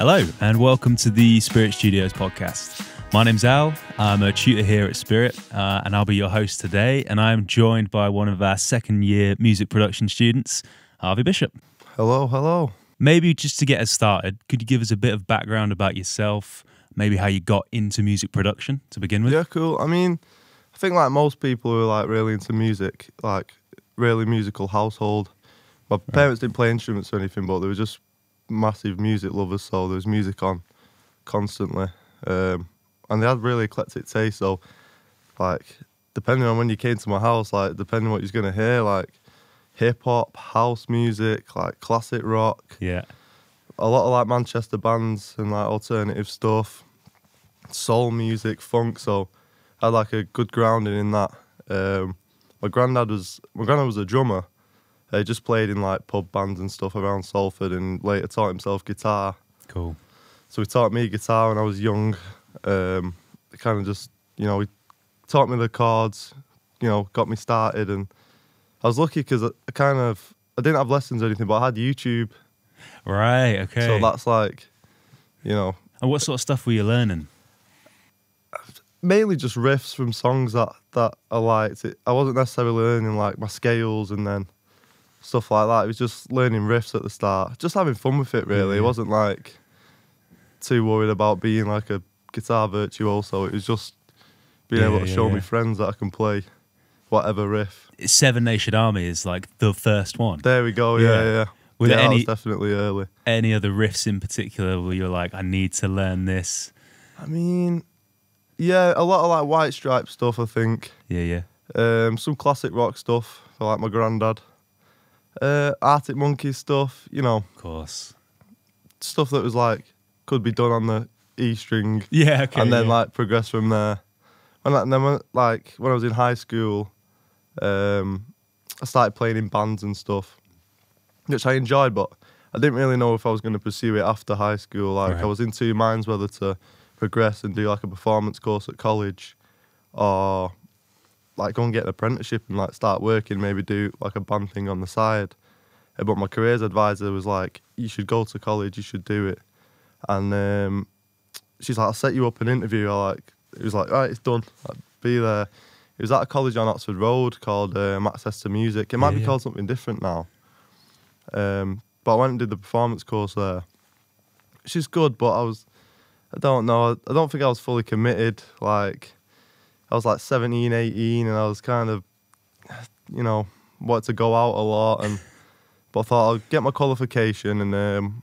Hello, and welcome to the Spirit Studios podcast. My name's Al. I'm a tutor here at Spirit, uh, and I'll be your host today. And I'm joined by one of our second year music production students, Harvey Bishop. Hello, hello. Maybe just to get us started, could you give us a bit of background about yourself, maybe how you got into music production to begin with? Yeah, cool. I mean, I think like most people who are like really into music, like really musical household. My parents didn't play instruments or anything, but they were just massive music lovers, so there was music on constantly. Um, and they had really eclectic taste, so like depending on when you came to my house, like depending on what you're gonna hear, like hip hop, house music, like classic rock, Yeah. a lot of like Manchester bands and like alternative stuff, soul music, funk. So I had like a good grounding in that. Um, my granddad was my granddad was a drummer. He just played in like pub bands and stuff around Salford, and later taught himself guitar. Cool. So he taught me guitar when I was young. Um, kind of just you know he taught me the chords, you know, got me started, and I was lucky because I, kind of I didn't have lessons or anything, but I had YouTube, Right. Okay. so that's like, you know, and what sort of stuff were you learning? mainly just riffs from songs that that I liked. It, I wasn't necessarily learning like my scales and then stuff like that. It was just learning riffs at the start, just having fun with it. Really, it wasn't like too worried about being like a guitar virtuoso. It was just being Yeah, able to yeah, show yeah. my friends that I can play whatever riff. Seven Nation Army is like the first one. There we go. Yeah. Yeah, yeah. Were yeah, there that was any- definitely early. Any other riffs in particular where you're like, I need to learn this? I mean, yeah, a lot of like White Stripe stuff. I think. Yeah. Yeah. Um, some classic rock stuff, for like my granddad. Uh, Arctic Monkeys stuff, you know, Of course. stuff that was like could be done on the E string, Yeah. Okay. and then yeah. like progress from there. And, and then when, like when I was in high school, um, I started playing in bands and stuff, which I enjoyed, but I didn't really know if I was going to pursue it after high school. Like Right. I was in two minds whether to progress and do like a performance course at college, or like go and get an apprenticeship and like start working, maybe do like a band thing on the side. Uh, But my careers advisor was like, you should go to college, you should do it. And um, she's like, I'll set you up an interview. I like, it was like, all right, it's done. I'd be there. It was at a college on Oxford Road called um, Access to Music. It might Yeah, be yeah. called something different now. Um, but I went and did the performance course there. She's good, but I was, I don't know, I don't think I was fully committed. Like, I was like 17, 18, and I was kind of, you know, wanted to go out a lot. And but I thought I'd get my qualification, and um,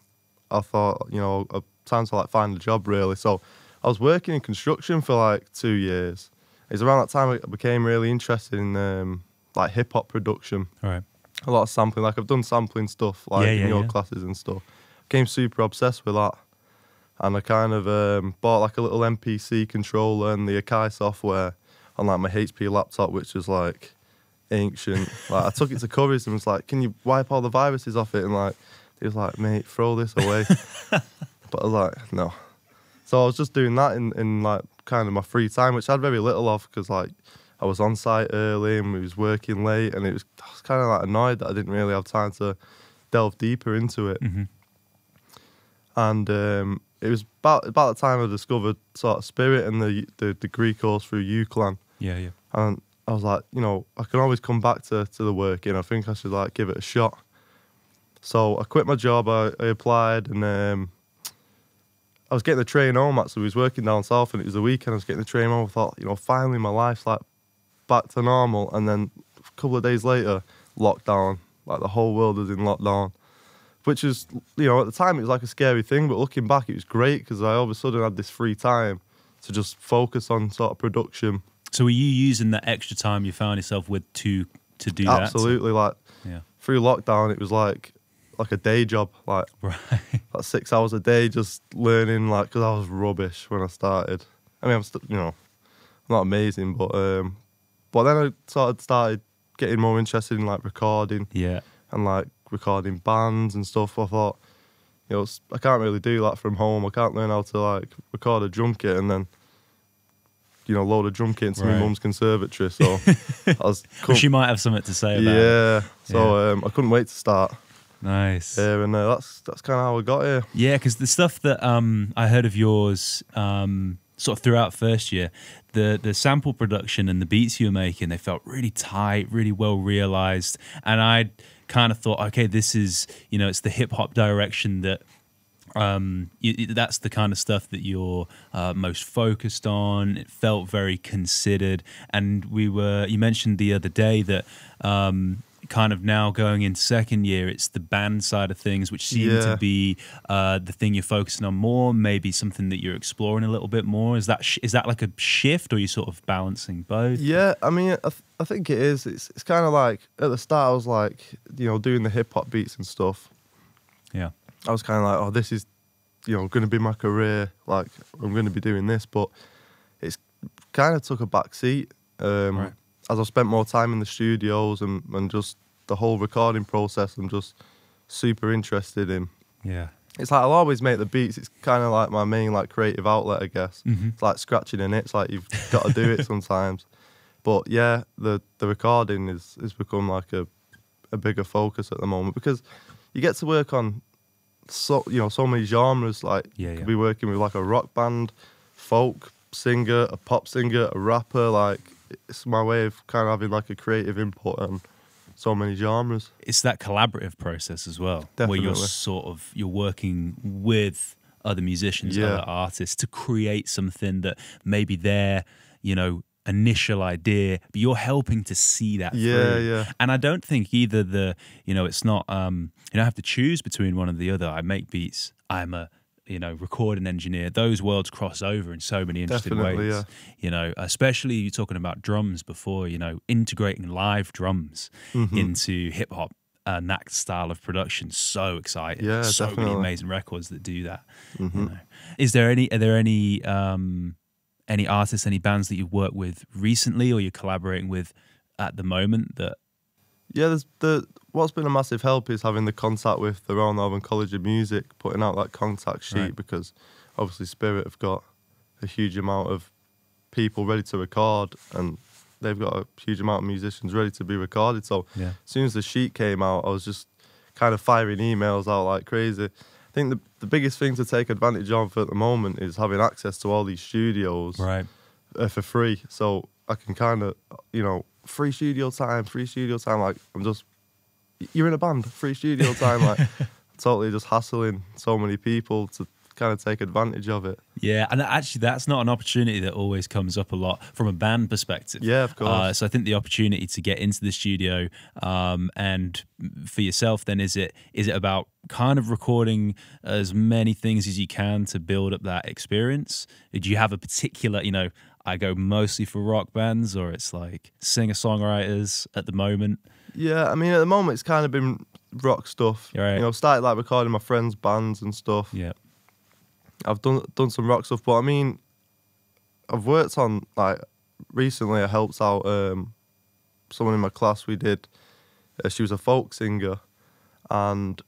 I thought, you know, time to like find a job really. So I was working in construction for like two years. It was around that time I became really interested in um, like hip hop production All right. a lot of sampling. Like I've done sampling stuff like Yeah, in your yeah. classes and stuff. Became super obsessed with that, and I kind of um, bought like a little MPC controller and the Akai software on like my HP laptop, which was like ancient. like I took it to Curry's and was like, "Can you wipe all the viruses off it?" And like he was like, "Mate, throw this away." but I was like, "No." So I was just doing that in, in like kind of my free time, which I had very little of because like I was on site early and we was working late, and it was I was kind of like annoyed that I didn't really have time to delve deeper into it. hmm And um, it was about about the time I discovered sort of spirit and the the degree course through UCLan, Yeah. Yeah. and I was like, you know, I can always come back to to the work, and I think I should like give it a shot. So I quit my job. I, I applied, and um, I was getting the train home. Actually, we was working down south, and it was the weekend. I was getting the train home. I thought, you know, finally my life's like back to normal. And then a couple of days later, lockdown. Like the whole world was in lockdown, which is, you know, at the time it was like a scary thing. But looking back, it was great because I all of a sudden had this free time to just focus on sort of production. So were you using that extra time you found yourself with to to do that? Absolutely, like Yeah. through lockdown, it was like like a day job, like Right. like six hours a day, just learning. Like, because I was rubbish when I started. I mean, I'm still, you know, I'm not amazing, but um, but then I sort of started getting more interested in like recording Yeah. and like recording bands and stuff. I thought, you know, I can't really do that from home. I can't learn how to like record a drum kit and then, you know, load a drum kit into Right. my mum's conservatory. So I she might have something to say about it. yeah. So Um, I couldn't wait to start. Nice. here, and uh, that's that's kind of how we got here. Yeah, because the stuff that um, I heard of yours um, sort of throughout first year, the the sample production and the beats you were making, they felt really tight, really well realized, and I kind of thought, okay, this is you know, it's the hip hop direction that. Um, you, that's the kind of stuff that you're uh, most focused on. It felt very considered, and we were. You mentioned the other day that um, kind of now going in second year, it's the band side of things, which seem Yeah. to be uh, the thing you're focusing on more. Maybe something that you're exploring a little bit more. Is that sh- is that like a shift, or are you sort of balancing both? Yeah, I mean, I, th- I think it is. It's it's kind of like at the start, I was like, you know, doing the hip hop beats and stuff. Yeah. I was kind of like, oh, this is, you know, going to be my career. Like, I'm going to be doing this, but it's kind of took a back seat um, Right. As I spent more time in the studios and, and just the whole recording process. I'm just super interested in. Yeah. It's like I'll always make the beats. It's kind of like my main like creative outlet, I guess. Mhm. It's like scratching in it. It's like you've got to do it sometimes. But yeah, the the recording is has become like a a bigger focus at the moment because you get to work on so you know so many genres. Like Yeah, yeah. could be working with like a rock band, folk singer, a pop singer, a rapper. Like it's my way of kind of having like a creative input on so many genres. It's that collaborative process as well, where you're sort of you're working with other musicians, Yeah. other artists to create something that maybe their you know initial idea, but you're helping to see that Yeah, through. yeah. And I don't think either the you know it's not um you don't have to choose between one or the other. I make beats. I'm a you know recording engineer. Those worlds cross over in so many interesting Definitely, ways. yeah. You know, especially you're talking about drums before. You know, integrating live drums Mm-hmm. into hip hop. And that style of production, so exciting. Yeah, so many definitely. amazing records that do that. you Mhm. know. Is there any? Are there any? Um, any artists, any bands that you've worked with recently, or you're collaborating with at the moment that Yeah, there's the what's been a massive help is having the contact with the Royal Northern College of Music, putting out that contact sheet Right. because obviously Spirit have got a huge amount of people ready to record and they've got a huge amount of musicians ready to be recorded. So Yeah. as soon as the sheet came out, I was just kind of firing emails out like crazy. I think the the biggest thing to take advantage of at the moment is having access to all these studios right? uh, for free. So I can kind of, you know, free studio time, free studio time. Like I'm just, you're in a band, free studio time. Like totally just hassling so many people to kind of take advantage of it. Yeah, and actually, that's not an opportunity that always comes up a lot from a band perspective. Yeah, of course. Uh, so I think the opportunity to get into the studio um, and for yourself, then is it is it about kind of recording as many things as you can to build up that experience? Do you have a particular, you know, I go mostly for rock bands, or it's like singer songwriters at the moment? Yeah, I mean at the moment it's kind of been rock stuff. Right. You know, started like recording my friends' bands and stuff. Yeah, I've done done some rock stuff, but I mean, I've worked on like recently. I helped out um, someone in my class. We did. Uh, she was a folk singer, and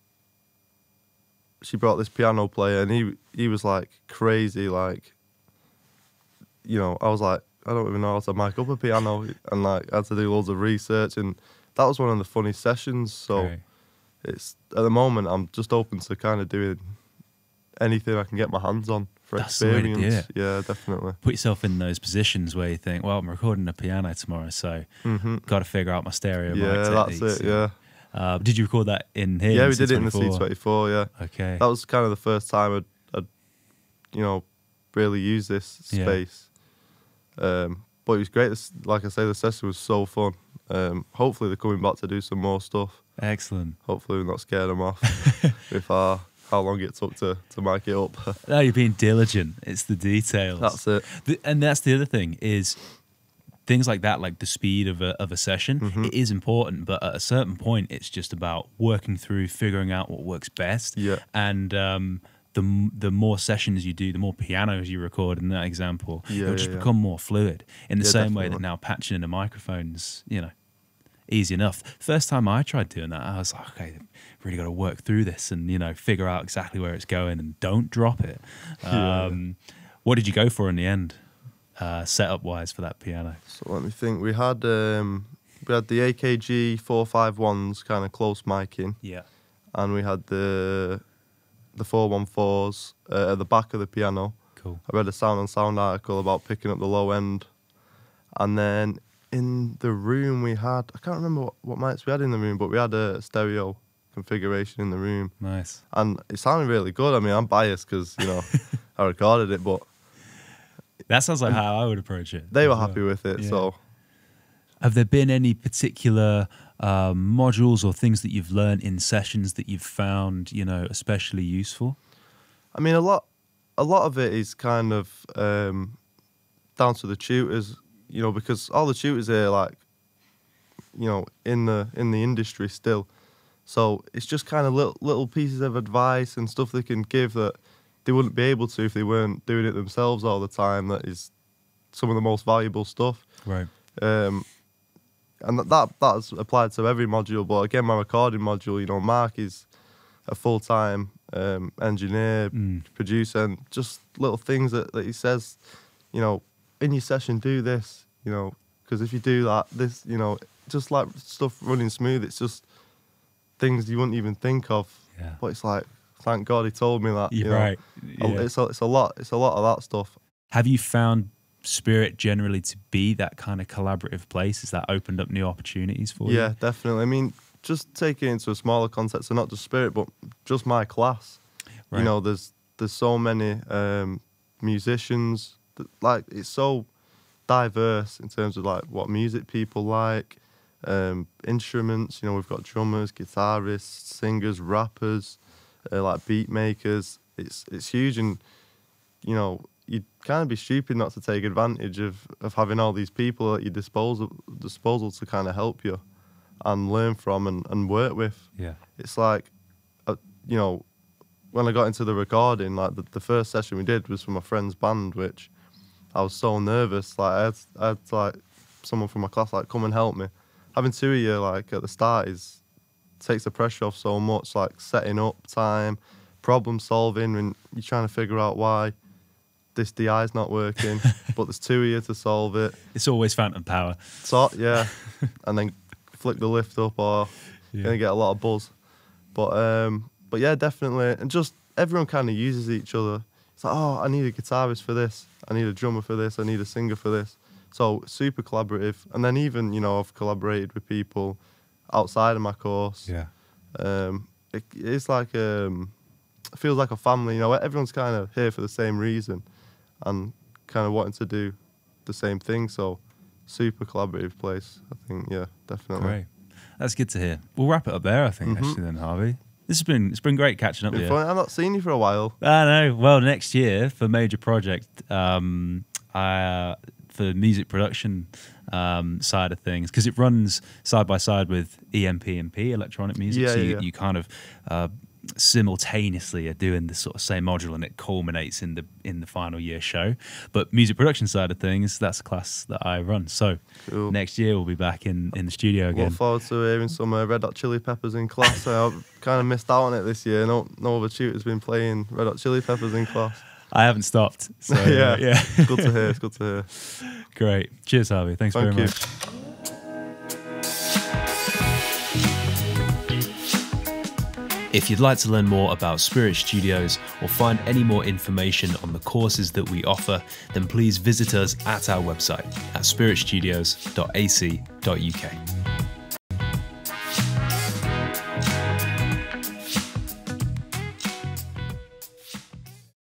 she brought this piano player, and he he was like crazy. Like, you know, I was like, I don't even know how to mic up a piano, and like I had to do loads of research, and that was one of the funny sessions. So it's at the moment I'm just open to kind of doing anything I can get my hands on for That's the way to do experience. Yeah, definitely. put yourself in those positions where you think, well, I'm recording a piano tomorrow, so hmm got to figure out my stereo. Yeah, that's it. Yeah, Uh, did you record that in here? yeah, in we did it in the C24? C24. Yeah, Okay. that was kind of the first time I'd, I'd you know, really use this Yeah. space. Um, but it was great. Like I say, the session was so fun. Um, hopefully they're coming back to do some more stuff. Excellent. Hopefully we're not scared them off with our, how long it took to, to mic it up. No, you're being diligent. It's the details. That's it. The- and that's the other thing is things like that, like the speed of a of a session, Mhm. it is important. But at a certain point, it's just about working through, figuring out what works best. Yeah. And um, the the more sessions you do, the more pianos you record. In that example, Yeah, it'll just yeah, become more fluid. In the same way that now patching in the microphone's, you know. Easy enough. First time I tried doing that, I was like, okay, really got to work through this and you know figure out exactly where it's going and don't drop it. Yeah. Um, what did you go for in the end, uh, setup wise for that piano? So let me think. We had um, we had the AKG four five ones kind of close micing, Yeah, and we had the the four one fours uh, at the back of the piano. Cool. I read a Sound on Sound article about picking up the low end, and then in the room we had I can't remember what, what mics we had in the room, but we had a stereo configuration in the room, Nice. and it sounded really good. I mean, I'm biased because you know I recorded it, but That sounds like how I would approach it. they were well. happy with it. Yeah. So Have there been any particular um, modules or things that you've learned in sessions that you've found, you know, especially useful? I mean, a lot, a lot of it is kind of um, down to the tutors, you know, because all the tutors here, like, you know, in the in the industry still, so it's just kind of little little pieces of advice and stuff they can give that they wouldn't be able to if they weren't doing it themselves all the time. That is some of the most valuable stuff. Right. Um, and that, that that's applied to every module. But again, my recording module, you know, Mark is a full time um, engineer, Mm. producer, and just little things that, that he says, you know, in your session, do this, you know, because if you do that, this, you know, just like stuff running smooth, it's just things you wouldn't even think of. Yeah. But it's like, thank God he told me that. know. right. Yeah. It's a, it's a lot. It's a lot of that stuff. Have you found Spirit generally to be that kind of collaborative place? Has that opened up new opportunities for you? Yeah, definitely. I mean, just take it into a smaller context, so not just spirit, but just my class. Right. You know, there's there's so many um, musicians. Like it's so diverse in terms of like what music people like, um, instruments. You know, we've got drummers, guitarists, singers, rappers, uh, like beat makers. It's it's huge, and you know, you'd kind of be stupid not to take advantage of, of having all these people at your disposal disposal to kind of help you and learn from and, and work with. Yeah. It's like, uh, you know, when I got into the recording, like the, the first session we did was from a friend's band, which I was so nervous. Like I had, I had like someone from my class like come and help me. Having two of you like at the start is takes the pressure off so much. Like setting up time, problem solving, when you're trying to figure out why this DI is not working, but there's two of you to solve it. It's always phantom power. So yeah, and then flick the lift up or you're gonna get a lot of buzz. But um, but yeah, definitely, and just everyone kind of uses each other. It's like, oh, I need a guitarist for this. I need a drummer for this. I need a singer for this. So super collaborative. And then even you know I've collaborated with people outside of my course. Yeah. Um, it, it's like um, it feels like a family. You know, everyone's kind of here for the same reason, and kind of wanting to do the same thing. So super collaborative place. I think yeah, definitely. Great. That's good to hear. We'll wrap it up there, I think, Mhm. actually, then, Harvey. This has been it's been great catching up Been with you. fun. I've not seen you for a while. I know. Well, next year for major project, um, I, uh, for music production um, side of things, because it runs side by side with E EMP&P, electronic music. Yeah, so yeah, you, yeah. you kind of uh, simultaneously are doing the sort of same module, and it culminates in the in the final year show. But music production side of things, that's a class that I run. So Cool. next year we'll be back in in the studio again. Look forward to hearing some uh, Red Hot Chili Peppers in class. I've kind of missed out on it this year. No, no other tutor's been playing Red Hot Chili Peppers in class. I haven't stopped. So Yeah. yeah, Good to hear. It's good to hear. great. Cheers, Harvey. Thanks Thank very you. much. If you'd like to learn more about Spirit Studios or find any more information on the courses that we offer, then please visit us at our website at spiritstudios.ac.uk.